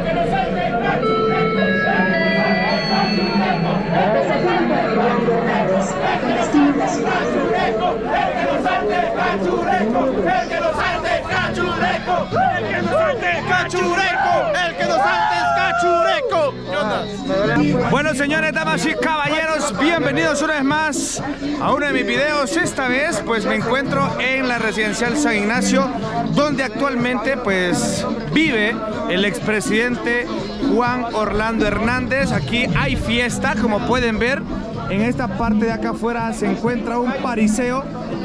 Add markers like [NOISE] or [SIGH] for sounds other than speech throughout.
El que nos salte cachureco, el que nos salte cachureco, el que nos salte cachureco. Bueno, señores, damas y caballeros, bienvenidos una vez más a uno de mis videos. Esta vez, pues me encuentro en la residencial San Ignacio, donde actualmente, pues, vive el expresidente Juan Orlando Hernández. Aquí hay fiesta, como pueden ver. En esta parte de acá afuera se encuentra un pariseo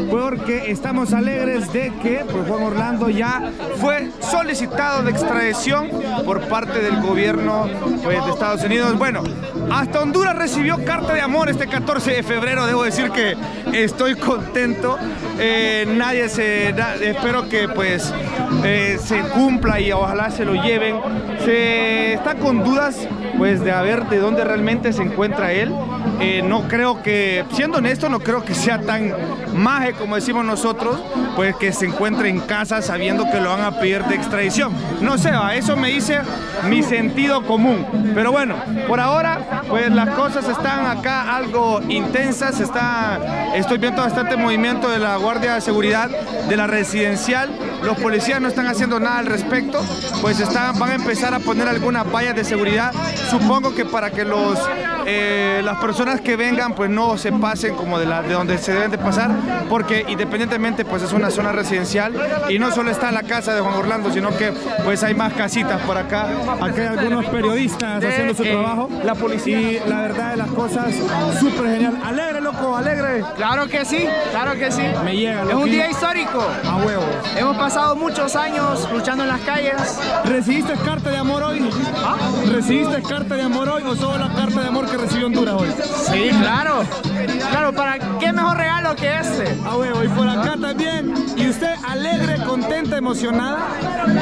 porque estamos alegres de que pues, Juan Orlando ya fue solicitado de extradición por parte del gobierno pues, de Estados Unidos. Bueno, hasta Honduras recibió carta de amor este 14 de febrero. Debo decir que estoy contento. Eh, nadie se... espero que pues eh, se cumpla y ojalá se lo lleven. Se está con dudas pues de a ver de dónde realmente se encuentra él. Eh, no creo que, siendo honesto, no creo que sea tan maje como decimos nosotros, pues que se encuentre en casa sabiendo que lo van a pedir de extradición. No sé, eso me dice mi sentido común. Pero bueno, por ahora, pues las cosas están acá algo intensas. Está, estoy viendo bastante movimiento de la Guardia de Seguridad de la residencial. Los policías no están haciendo nada al respecto, pues están, van a empezar a poner algunas vallas de seguridad. Supongo que para que los, eh, las personas que vengan pues no se pasen como de, la, de donde se deben de pasar, porque independientemente pues es una zona residencial y no solo está la casa de Juan Orlando, sino que pues hay más casitas por acá. Aquí hay algunos periodistas haciendo su trabajo. La policía. Y la verdad de las cosas, súper genial. Alegre, loco, alegre. Claro que sí, claro que sí. Me llega. Es un día histórico. A huevos. Hemos pasado muchos años luchando en las calles. ¿Recibiste carta de amor hoy? ¿Ah? ¿Recibiste carta de amor hoy o solo la carta de amor que recibió Honduras hoy? Sí, claro. Claro, ¿para qué mejor regalo que este? A huevo, y por acá también. ¿Y usted alegre, contenta, emocionada?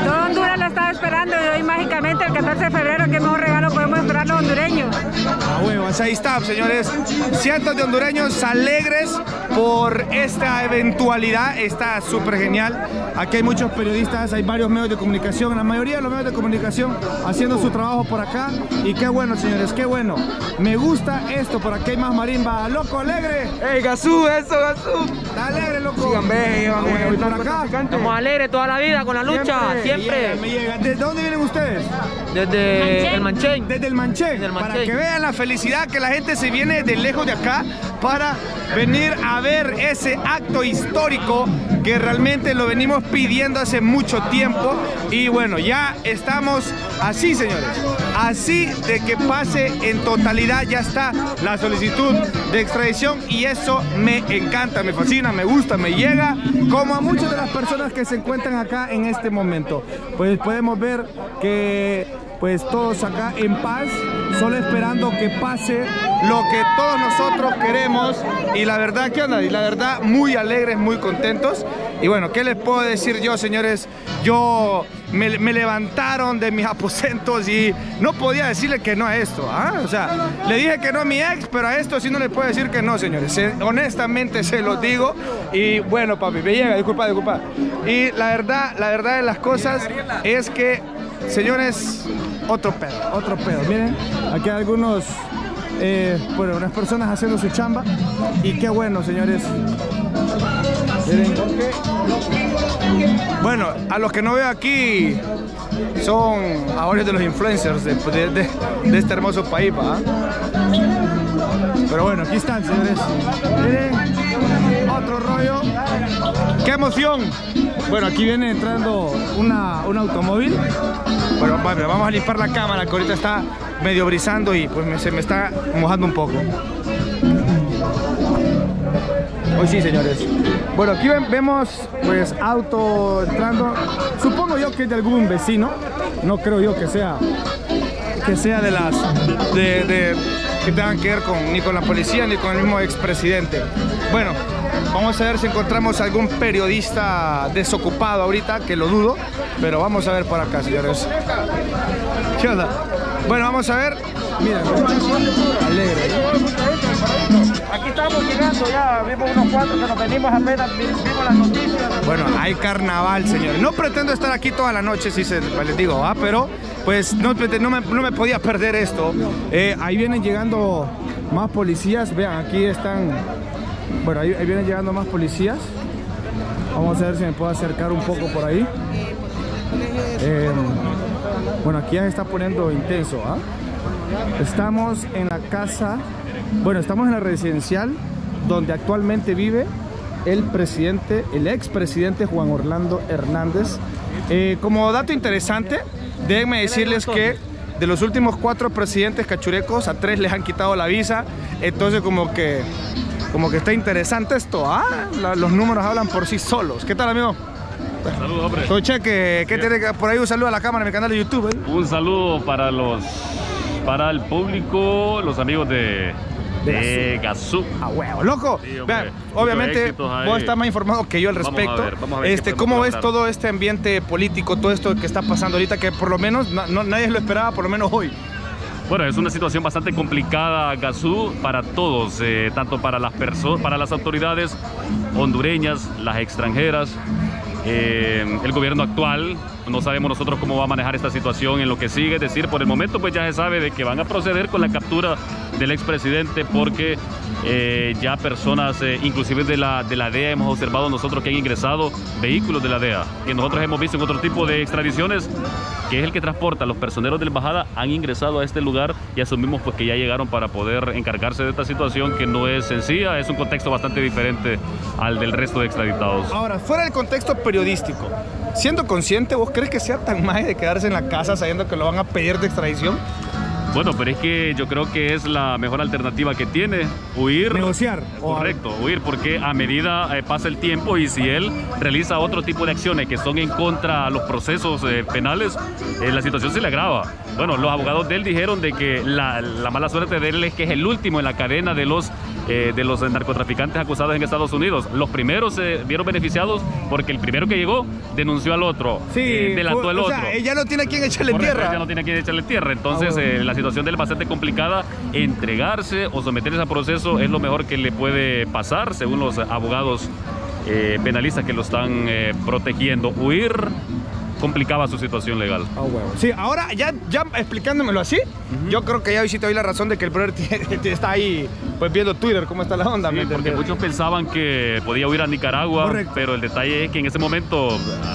Todo Honduras lo estaba esperando y hoy mágicamente el 14 de febrero, qué mejor regalo podemos esperar los hondureños. A huevo, ahí está, señores. Cientos de hondureños alegres por esta eventualidad. Está súper genial. Aquí hay muchos periodistas, hay varios medios de comunicación, la mayoría de los medios de comunicación haciendo su trabajo por acá. Y qué bueno, señores, qué bueno. Me gusta esto, por aquí hay más marimba. ¡Loco, alegre! ¡Ey, Gazú, eso, Gazú! ¡Está alegre, loco! Síganme, ¿Y por acá? Estamos alegres toda la vida con la lucha, siempre. Me llega, ¿De dónde vienen ustedes? Desde el Manchén. Desde el Manchén. Para que vean la felicidad que la gente se viene de lejos de acá para venir a ver ese acto histórico que realmente lo venimos pidiendo hace mucho tiempo y bueno, ya estamos así señores, así de que pase en totalidad, ya está la solicitud de extradición y eso me encanta, me fascina, me gusta, me llega, como a muchas de las personas que se encuentran acá en este momento. Pues podemos ver que pues todos acá en paz, solo esperando que pase lo que todos nosotros queremos y la verdad, ¿qué onda? Y la verdad, muy alegres, muy contentos. Y bueno, ¿qué les puedo decir yo, señores? Yo me, levantaron de mis [LAUGHS] aposentos y no podía decirle que no a esto. ¿ah? O sea, le dije que no a mi ex, pero a esto sí no le puedo decir que no, señores. honestamente se lo digo. Y bueno, papi, me llega, disculpa, disculpa. Y la verdad, la verdad de las cosas es que, señores, otro pedo, otro pedo. Miren, aquí hay algunos, eh, bueno, unas personas haciendo su chamba. Y qué bueno, señores. Miren. Bueno, a los que no veo aquí son ahora de los influencers de, este hermoso país, ¿va? Pero bueno, aquí están, señores. Miren, otro rollo. ¡Qué emoción! Bueno, aquí viene entrando una, un automóvil. Bueno, vamos a limpiar la cámara que ahorita está medio brisando y pues se me está mojando un poco. Hoy sí, señores. Bueno, aquí vemos pues auto entrando. Supongo yo que es de algún vecino. No creo yo que sea que sea de las de, que tengan que ver con ni con la policía ni con el mismo expresidente. Bueno, vamos a ver si encontramos algún periodista desocupado ahorita, que lo dudo, pero vamos a ver por acá, señores. ¿Qué onda? Bueno, vamos a ver. Mira, alegre. Aquí estamos llegando ya, vimos unos cuatro que nos venimos apenas, vimos las noticias. Bueno, hay carnaval, señores. No pretendo estar aquí toda la noche, si se les digo, ¿ah? pero pues no, no, me, no me podía perder esto. Eh, ahí vienen llegando más policías, vean, aquí están, bueno, ahí, vienen llegando más policías. Vamos a ver si me puedo acercar un poco por ahí. Eh, bueno, aquí ya se está poniendo intenso. ¿ah? Estamos en la casa, bueno, estamos en la residencial donde actualmente vive el presidente, el expresidente Juan Orlando Hernández. Eh, como dato interesante, déjenme decirles que de los últimos cuatro presidentes cachurecos, a tres les han quitado la visa. Entonces como que, como que está interesante esto. ¿ah? La- los números hablan por sí solos. ¿Qué tal, amigo? Saludos, hombre. Soy Cheque, ¿qué tiene que- por ahí un saludo a la cámara en mi canal de YouTube? ¿eh? Un saludo para los para el público, los amigos de, de Gazú. A huevo, loco. Sí. Vean, obviamente vos estás más informado que yo al Vamos a respecto. ver, vamos a ver qué este, ¿Cómo ves todo este ambiente político, todo esto que está pasando ahorita, que por lo menos na- no- nadie lo esperaba, por lo menos hoy? Bueno, es una situación bastante complicada, Gazú, para todos, eh, tanto para las personas, para las autoridades hondureñas, las extranjeras, eh, el gobierno actual. No sabemos nosotros cómo va a manejar esta situación en lo que sigue. Es decir, por el momento pues ya se sabe de que van a proceder con la captura del expresidente porque eh, ya personas, eh, inclusive de la, de la DEA, hemos observado nosotros que han ingresado vehículos de la DEA, que nosotros hemos visto en otro tipo de extradiciones que es el que transporta los personeros de la embajada, han ingresado a este lugar y asumimos pues que ya llegaron para poder encargarse de esta situación que no es sencilla, es un contexto bastante diferente al del resto de extraditados. Ahora, fuera del contexto periodístico, siendo consciente, ¿vos crees que sea tan mal de quedarse en la casa sabiendo que lo van a pedir de extradición? Bueno, pero es que yo creo que es la mejor alternativa que tiene, huir. Negociar. O- Correcto, huir, porque a medida eh, pasa el tiempo y si él realiza otro tipo de acciones que son en contra a los procesos eh, penales, eh, la situación se le agrava. Bueno, los abogados de él dijeron de que la, la mala suerte de él es que es el último en la cadena de los, eh, de los narcotraficantes acusados en Estados Unidos. Los primeros se vieron beneficiados porque el primero que llegó denunció al otro, eh, delató al o otro. sea, ella no tiene a quien echarle Correcto, tierra. Ya no tiene que echarle tierra. Entonces, Ah, bueno. eh, la situación de él es bastante complicada. Entregarse o someterse a proceso es lo mejor que le puede pasar, según los abogados eh, penalistas que lo están protegiendo. Huir complicaba su situación legal. Ah. Sí, ahora ya, ya explicándomelo así, yo creo que ya hoy sí te doy la razón de que el brother [LAUGHS] está ahí pues viendo Twitter, cómo está la onda. Sí, ¿me porque muchos pensaban que podía huir a Nicaragua, Correcto. pero el detalle es que en ese momento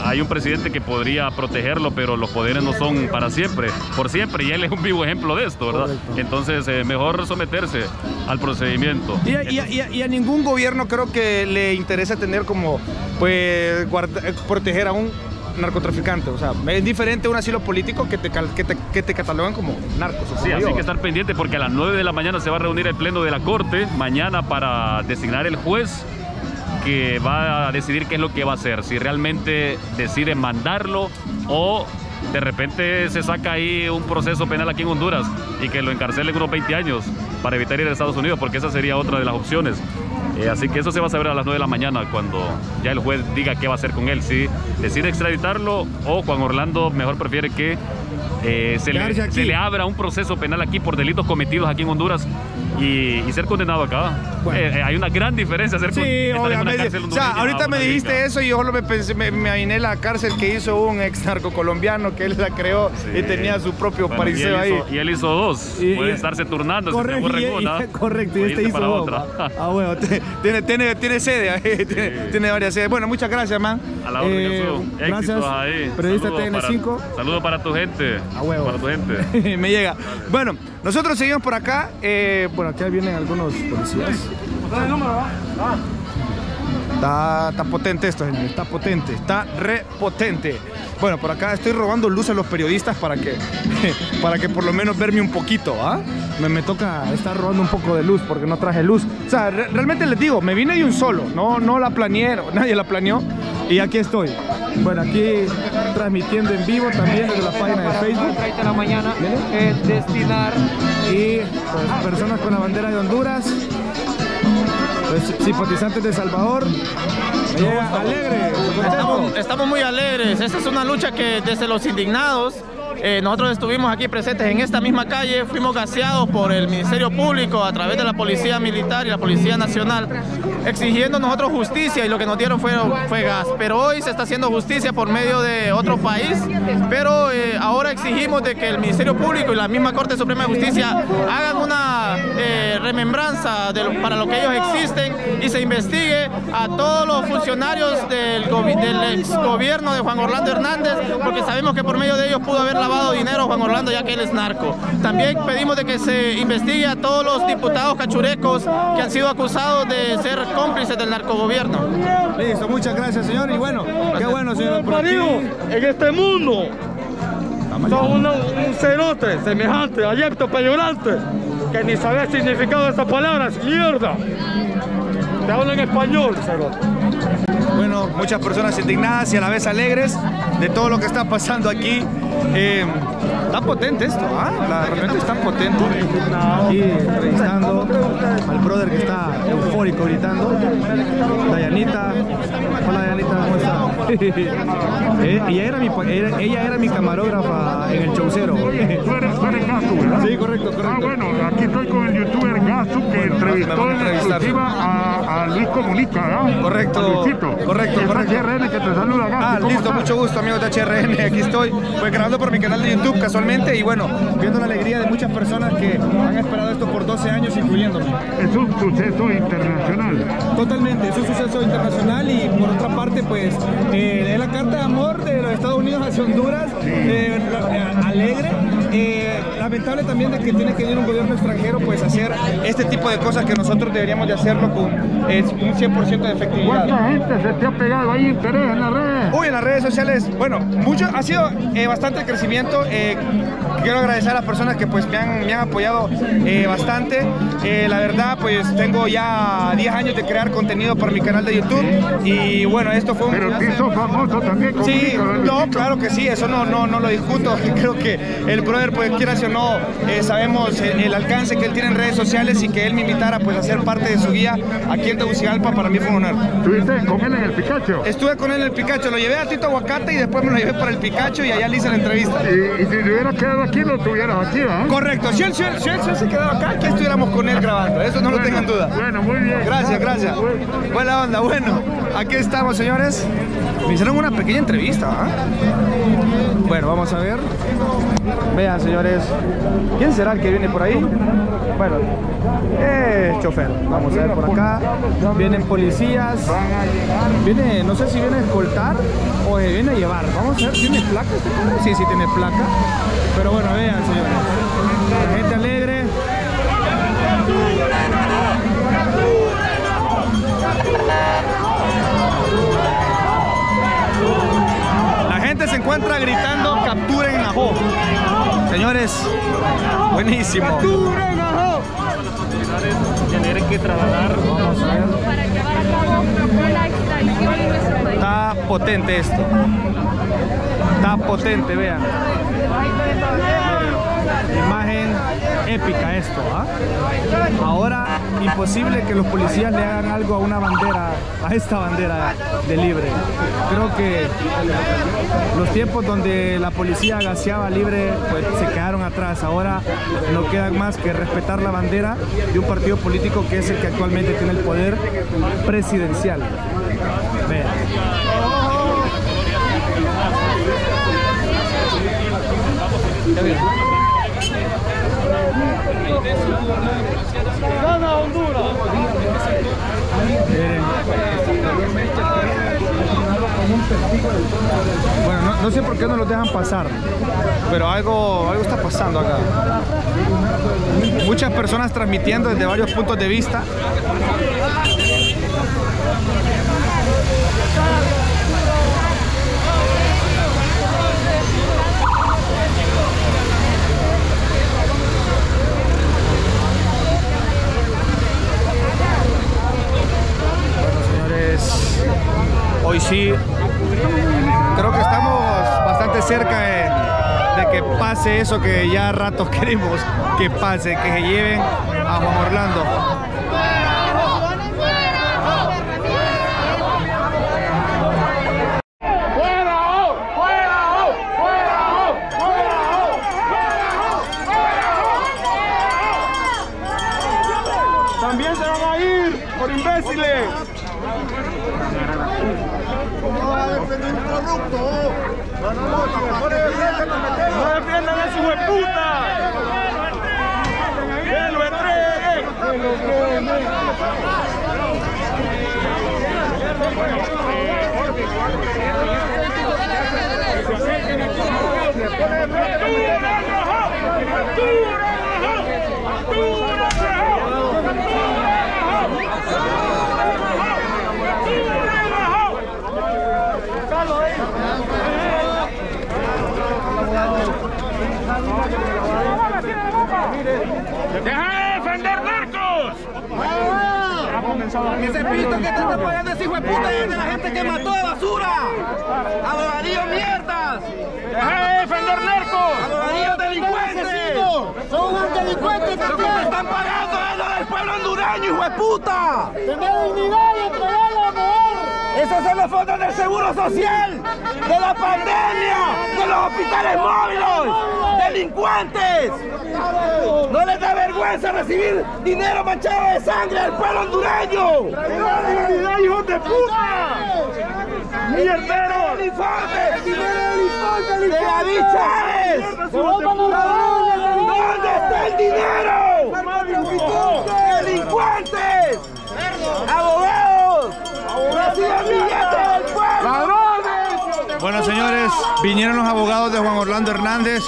hay un presidente que podría protegerlo, pero los poderes no son para siempre, por siempre, y él es un vivo ejemplo de esto, ¿verdad? Correcto. Entonces, eh, mejor someterse al procedimiento. Y a, y a- y a- y a ningún gobierno creo que le interesa tener como, pues, guarda- eh, proteger a un narcotraficante. O sea, es diferente un asilo político que te, que te, que te catalogan como narcos. Sí, así que estar pendiente porque a las 9 de la mañana se va a reunir el pleno de la Corte mañana para designar el juez que va a decidir qué es lo que va a hacer, si realmente decide mandarlo o de repente se saca ahí un proceso penal aquí en Honduras y que lo encarcelen unos 20 años para evitar ir a Estados Unidos, porque esa sería otra de las opciones. Eh, así que eso se va a saber a las 9 de la mañana cuando ya el juez diga qué va a hacer con él, si decide extraditarlo o Juan Orlando mejor prefiere que eh, se, le abra un proceso penal aquí por delitos cometidos aquí en Honduras y, y ser condenado acá. Bueno. Eh, eh, hay una gran diferencia ser Sí, obviamente. O sea, ahorita me dijiste eso y yo solo me, pensé, me, me imaginé la cárcel que hizo un ex narco colombiano que él la creó y Sí. tenía su propio Bueno, pariseo ahí. hizo, y él hizo dos. Y- Puede y- estarse turnando si Correcto, en una. correcto, y este hizo dos, otra. [LAUGHS] Ah, bueno, tiene, tiene, tiene sede ahí, [LAUGHS] tiene, tiene varias sedes. Bueno, muchas gracias, man. A la orden, Eh, gracias, ahí. periodista Saludos TN5. Para, saludos para tu gente. A huevo. Para tu gente. [LAUGHS] Me llega. Bueno, nosotros seguimos por acá. eh, bueno, aquí vienen algunos policías. Está, está potente esto, señor. Está potente. Está re potente. Bueno, por acá estoy robando luz a los periodistas para que, [LAUGHS] para que por lo menos verme un poquito, ¿ah? Me, me toca estar robando un poco de luz porque no traje luz. O sea, re- realmente les digo, me vine de un solo. No, no la planeé, nadie la planeó. Y aquí estoy. Bueno, aquí transmitiendo en vivo también desde la página de Facebook. 30 de la mañana, eh, destinar y pues, personas con la bandera de Honduras, pues, simpatizantes de Salvador. Llega alegre. Estamos, estamos muy alegres. Esta es una lucha que desde los indignados eh, nosotros estuvimos aquí presentes en esta misma calle, fuimos gaseados por el Ministerio Público a través de la Policía Militar y la Policía Nacional, exigiendo nosotros justicia y lo que nos dieron fue, fue gas. Pero hoy se está haciendo justicia por medio de otro país, pero eh, ahora exigimos de que el Ministerio Público y la misma Corte Suprema de Justicia hagan una eh, remembranza para lo que ellos existen y se investigue a todos los funcionarios del, del ex gobierno de Juan Orlando Hernández, porque sabemos que por medio de ellos pudo haber lavado dinero Juan Orlando ya que él es narco. También pedimos de que se investigue a todos los diputados cachurecos que han sido acusados de ser cómplices del narcogobierno. Listo, muchas gracias señor y bueno, qué bueno señor. Por aquí. En este mundo son un cerote semejante, ayepto, peyorante, que ni sabe el significado de esas palabras, mierda. Te hablo en español, cerote. Bueno, muchas personas indignadas y a la vez alegres de todo lo que está pasando aquí. Eh, está potente esto, ¿ah? La, realmente está potente. Aquí entrevistando al brother que está eufórico gritando. Dayanita. Hola Dayanita, ¿cómo está? Eh, ella, era mi, era, ella era mi camarógrafa en el showcero. Tú eres, tú eres Gasu, ¿verdad? Sí, correcto, correcto. Ah, bueno, aquí estoy con el youtuber Gasu que Bueno, entrevistó en exclusiva a, a Luis Comunica, ¿verdad? Correcto, correcto, correcto. HRN que te saluda. Ah, ¿cómo listo, estás? mucho gusto amigos de HRN, [LAUGHS] aquí estoy pues grabando por mi canal de YouTube casualmente y bueno, viendo la alegría de muchas personas que han esperado esto por 12 años incluyéndome. Es un suceso internacional. Totalmente, es un suceso internacional y por otra parte pues eh, es la carta de amor de los Estados Unidos hacia Honduras, eh, eh, alegre. eh, lamentable también de que tiene que venir un gobierno extranjero pues hacer este tipo de cosas que nosotros deberíamos de hacerlo con eh, un 100% de efectividad. ¿Cuánta gente se te ha pegado ahí interés en las redes? Uy, en las redes sociales, bueno, mucho, ha sido eh, bastante crecimiento. Eh, quiero agradecer a las personas que pues me han, me han apoyado eh, bastante. Eh, la verdad, pues tengo ya 10 años de crear contenido para mi canal de YouTube y bueno, esto fue un... Pero te hizo famoso también. Sí, Comunica, ¿verdad, no, claro que sí, eso no, no, no lo discuto. [LAUGHS] Creo que el brother, pues quiera o no, eh, sabemos el, el alcance que él tiene en redes sociales y que él me invitara pues a ser parte de su guía aquí en Tegucigalpa, para mí fue un honor. ¿Estuviste con él en el Picacho? Estuve con él en el Picacho, lo llevé a Tito Aguacate y después me lo llevé para el Picacho y allá le hice la entrevista. Y, y si te hubiera quedado aquí, lo tuvieras aquí, ¿verdad? Correcto, si él, si él- si él- se quedaba acá, aquí estuviéramos con él grabando, eso no lo tengan duda. Bueno, muy bien. Gracias, gracias. Buena onda, bueno, aquí estamos señores. Me hicieron una pequeña entrevista, ¿ah? Bueno, vamos a ver. Vean señores, ¿quién será el que viene por ahí? Bueno, eh, chofer. Vamos a ver por acá. Vienen policías. Viene, no sé si viene a escoltar o se viene a llevar. Vamos a ver, ¿tiene placa este carro? Sí, sí tiene placa. Pero bueno, vean señores. La gente alegre. La gente se encuentra gritando capturen a Jo. Señores, buenísimo. Tener que trasladar Vamos a ver. a. Está potente esto. Está potente, vean. Imagen épica esto, ¿ah? Ahora imposible que los policías le hagan algo a una bandera, a esta bandera de libre. Creo que los tiempos donde la policía gaseaba libre pues se quedaron atrás. Ahora no quedan más que respetar la bandera de un partido político que es el que actualmente tiene el poder presidencial. Bueno, no, no sé por qué no los dejan pasar, pero algo, algo está pasando acá. Muchas personas transmitiendo desde varios puntos de vista. pase eso que ya a ratos queremos que pase, que se lleven a Juan Orlando. También se van a ir por imbéciles. ¿Cómo va a defender un corrupto? No defiendan a ese hijo de puta. Que lo entreguen. ¡Deja de defender narcos! Ese pito que están apoyando ese hijo de puta es de la gente que mató de basura. Abogadillos mierdas. ¡Deja de defender narcos! Abogadillos delincuentes. Son unos delincuentes Lo que te están pagando es lo del pueblo hondureño, hijo de puta. Tener dignidad y entregarlo a mejor. Esos son los fondos del seguro social, de la pandemia, de los hospitales móviles, delincuentes. No les da vergüenza recibir dinero manchado de sangre del pueblo hondureño. ¡Dignidad, hijos de puta! ¡Mierderos! ¡El infante! ¡De David Chávez! ¿Dónde está el dinero? ¡Delincuentes! ¡Abogados! ¡Reciban billetes del pueblo! Bueno, señores, vinieron los abogados de Juan Orlando Hernández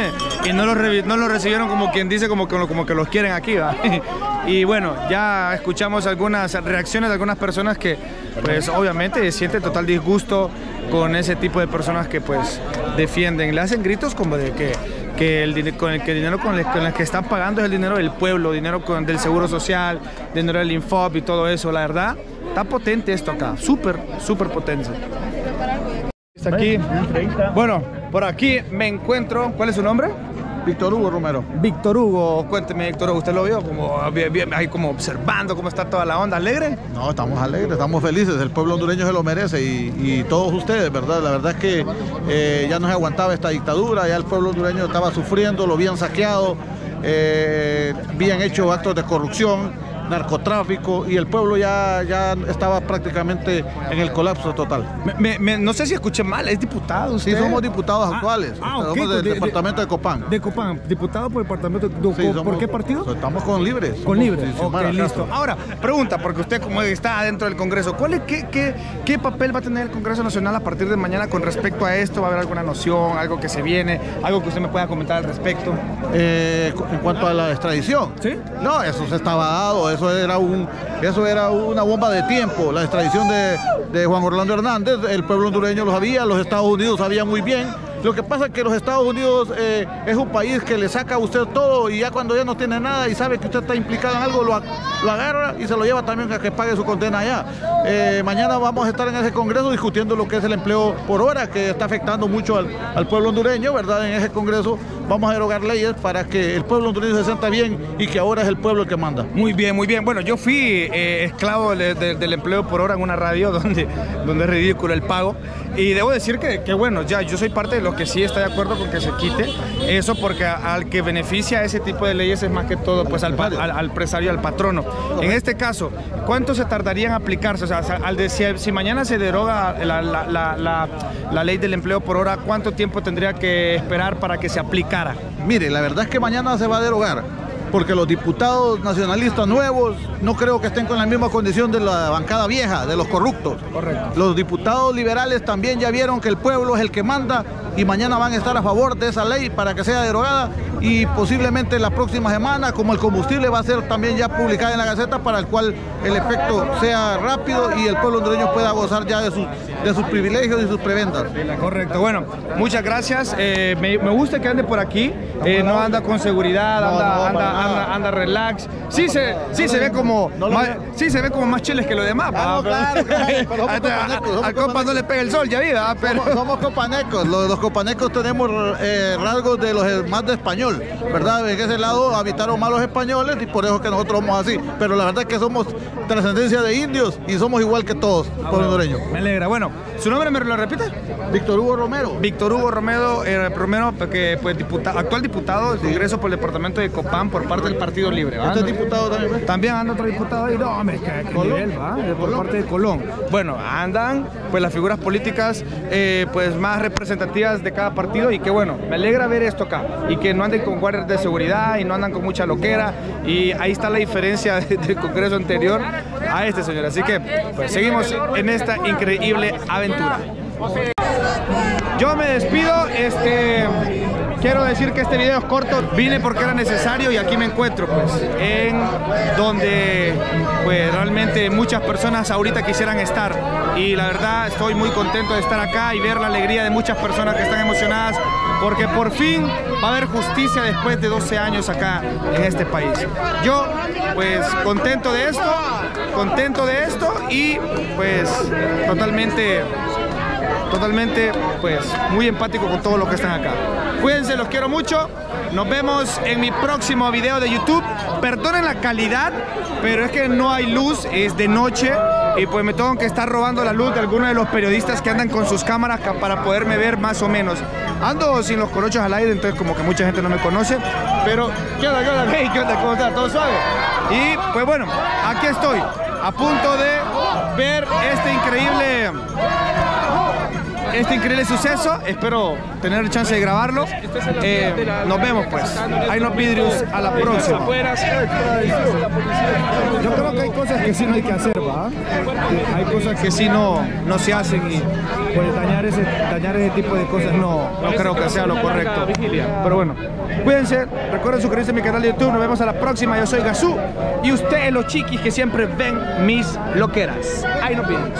[LAUGHS] y no los, no los recibieron como quien dice, como que, como que los quieren aquí, ¿va? [LAUGHS] Y bueno, ya escuchamos algunas reacciones de algunas personas que, pues, obviamente sienten total disgusto con ese tipo de personas que, pues, defienden. Le hacen gritos como de que, que el, con el que dinero con el, que están pagando es el dinero del pueblo, dinero con- del seguro social, dinero del Infob y todo eso. La verdad, está potente esto acá, súper, súper potente. Está aquí. Bueno, por aquí me encuentro. ¿Cuál es su nombre? Víctor Hugo Romero. Víctor Hugo. Cuénteme, Víctor Hugo, ¿usted lo vio? Como, ahí como observando cómo está toda la onda. ¿Alegre? No, estamos alegres, estamos felices. El pueblo hondureño se lo merece y, y todos ustedes, ¿verdad? La verdad es que eh, ya no se aguantaba esta dictadura, ya el pueblo hondureño estaba sufriendo, lo habían saqueado, eh, habían hecho actos de corrupción, narcotráfico y el pueblo ya, ya estaba prácticamente en el colapso total. Me- me- me- no sé si escuché mal, ¿es diputado Sí, usted? somos diputados Ah, actuales, ah, ok, somos del de- de- departamento de Copán. De Copán, diputado por el departamento de Sí, ¿Por qué partido? Estamos con libres. Con somos libre. sin Ok, Mara listo. Castro. Ahora, pregunta, porque usted como está adentro del Congreso, ¿cuál es, qué, qué, qué papel va a tener el Congreso Nacional a partir de mañana con respecto a esto? ¿Va a haber alguna noción, algo que se viene, algo que usted me pueda comentar al respecto? Eh, en cuanto a la extradición. ¿Sí? No, eso se estaba dado, eso era un, eso era una bomba de tiempo. La extradición de, de Juan Orlando Hernández, el pueblo hondureño lo sabía, los Estados Unidos sabían muy bien. Lo que pasa es que los Estados Unidos eh, es un país que le saca a usted todo y ya cuando ya no tiene nada y sabe que usted está implicado en algo, lo, lo agarra y se lo lleva también a que pague su condena allá. Eh, mañana vamos a estar en ese congreso discutiendo lo que es el empleo por hora, que está afectando mucho al, al pueblo hondureño, ¿verdad? En ese congreso vamos a derogar leyes para que el pueblo hondureño se sienta bien y que ahora es el pueblo el que manda. Muy bien, muy bien. Bueno, yo fui eh, esclavo de- de- del empleo por hora en una radio [LAUGHS] donde, donde es ridículo el pago. Y debo decir que, que, bueno, ya yo soy parte de los que sí está de acuerdo con que se quite eso porque a- al que beneficia ese tipo de leyes es más que todo pues al, al, al empresario, al patrono. En este caso, ¿cuánto se tardaría en aplicarse? O sea, al de- si, si mañana se deroga la, la- la- ley del empleo por hora, ¿cuánto tiempo tendría que esperar para que se Mire, la verdad es que mañana se va a derogar, porque los diputados nacionalistas nuevos no creo que estén con la misma condición de la bancada vieja, de los corruptos. Correcto. Los diputados liberales también ya vieron que el pueblo es el que manda y mañana van a estar a favor de esa ley para que sea derogada y posiblemente la próxima semana, como el combustible va a ser también ya publicada en la Gaceta para el cual el efecto sea rápido y el pueblo hondureño pueda gozar ya de sus, de sus privilegios y sus prebendas. Correcto, bueno, muchas gracias. Eh, me, me gusta que ande por aquí, eh, no anda con seguridad, No, anda, no, anda, anda, anda relax. Sí se, sí se ve como, no lo más, sí se ve como más chiles que los demás. Ah, no, claro, [LAUGHS] claro, al compa no le pega el sol, ya vi, ¿va? pero Somos, somos copanecos, los, los copanecos tenemos eh, rasgos de los más de español, ¿verdad? En ese lado habitaron más los españoles y por eso es que nosotros somos así. Pero la verdad es que somos trascendencia de indios y somos igual que todos, Ah, por hondureño. Me alegra. Bueno, ¿Su nombre me lo repite? Víctor Hugo Romero. Víctor Hugo Romero, eh, Romero que pues diputado, actual diputado de Congreso por el departamento de Copán por parte del Partido Libre. ¿Este es diputado también? También anda otro diputado ahí, no, hombre, que, nivel, ¿va? Por parte de Colón. Bueno, andan pues las figuras políticas eh, pues más representativas de cada partido y que bueno, me alegra ver esto acá y que no anden con guardias de seguridad y no andan con mucha loquera y ahí está la diferencia de- [LAUGHS] del Congreso anterior a este señor. Así que pues seguimos en esta increíble aventura. Yo me despido, este quiero decir que este video es corto, vine porque era necesario y aquí me encuentro pues en donde pues realmente muchas personas ahorita quisieran estar y la verdad estoy muy contento de estar acá y ver la alegría de muchas personas que están emocionadas porque por fin va a haber justicia después de 12 años acá en este país. Yo pues contento de esto, contento de esto y pues totalmente totalmente pues muy empático con todos los que están acá. Cuídense, los quiero mucho. Nos vemos en mi próximo video de YouTube. Perdonen la calidad, pero es que no hay luz, es de noche y pues me tengo que estar robando la luz de algunos de los periodistas que andan con sus cámaras para poderme ver más o menos. Ando sin los corochos al aire, entonces como que mucha gente no me conoce, pero ¿qué onda, qué onda? Hey, [LAUGHS] ¿qué onda? ¿Cómo está? ¿Todo suave? Y pues bueno, aquí estoy, a punto de ver este increíble este increíble suceso. Espero tener el chance de grabarlo. Eh, nos vemos pues. Hay los vidrios a la próxima. Yo creo que hay cosas que sí no hay que hacer, ¿va? Hay cosas que sí no, no se hacen y pues dañar ese, dañar ese tipo de cosas no, no creo que sea lo correcto. Pero bueno, cuídense, recuerden suscribirse a mi canal de YouTube, nos vemos a la próxima, yo soy Gazú y ustedes los chiquis que siempre ven mis loqueras. Ahí nos vemos.